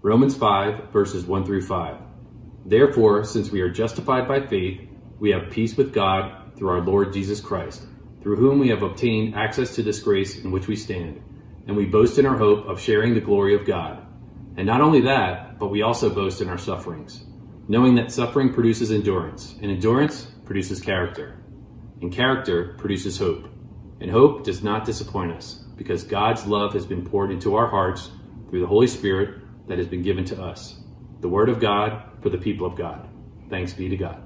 Romans 5, verses 1 through 5. Therefore, since we are justified by faith, we have peace with God through our Lord Jesus Christ, through whom we have obtained access to this grace in which we stand, and we boast in our hope of sharing the glory of God. And not only that, but we also boast in our sufferings, knowing that suffering produces endurance, and endurance produces character, and character produces hope. And hope does not disappoint us, because God's love has been poured into our hearts through the Holy Spirit that has been given to us. The Word of God for the people of God. Thanks be to God.